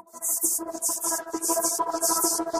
ありがとうございました。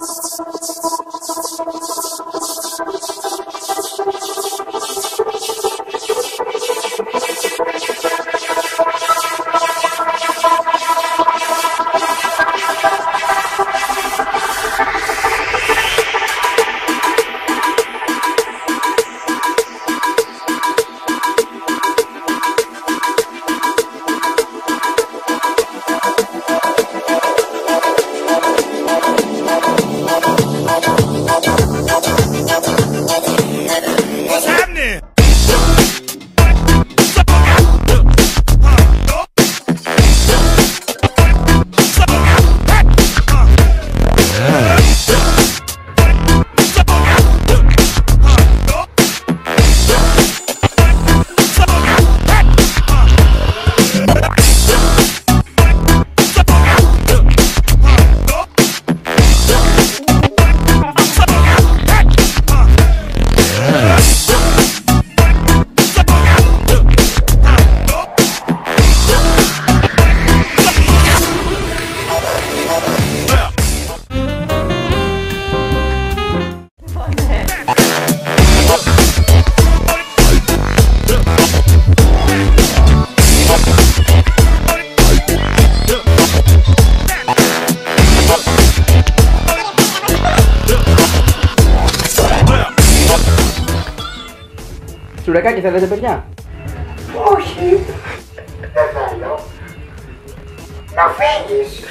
What's happening? Σουρεκάκι θέλετε παιδιά; Όχι. Δεν θέλω. Να φύγεις.